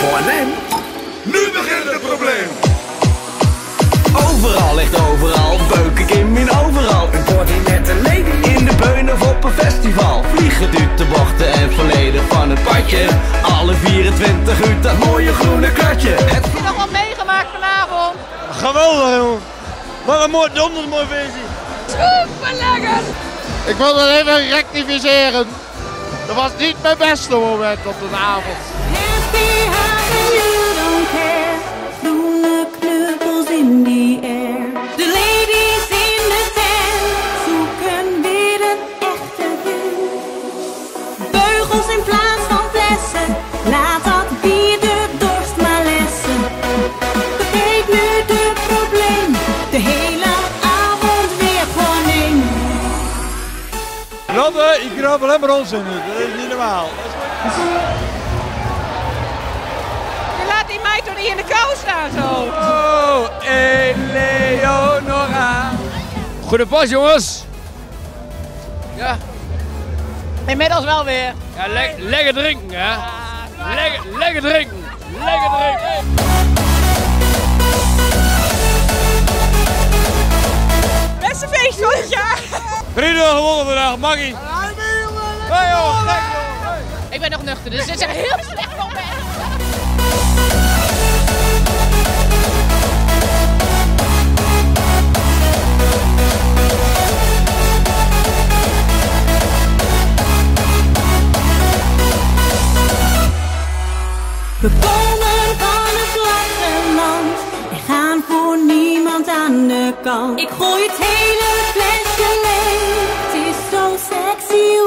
Ponem. Nu begint het probleem. Overal ligt overal, beuken Kim in overal. Een party met een lady. In de beun of op een festival. Vliegen duurt de bochten en volledig van het padje. Alle 24 uur dat mooie groene kratje. Het Heb je nog wat meegemaakt vanavond? Geweldig, jongen. Wat een mooi, donders mooi feestje. Super lekker! Ik wil het even rectificeren. Dat was niet mijn beste moment op de avond. Rotte, ik knap alleen maar onzin nu. Dat is niet normaal. Je laat die meid toch niet in de kou staan zo? Oh, Eleonora. Goede pas, jongens. Ja, Inmiddels wel weer. ja le lekker drinken, hè. Lekker, lekker drinken. Lekker drinken. 3 gewonnen vandaag, Maggie. Hey, joh, kijk, joh. Ik ben nog nuchter, dus dit is heel slecht moment. We komen van het platteland en gaan voor niemand aan de kant. Ik gooi het hele flesje sexy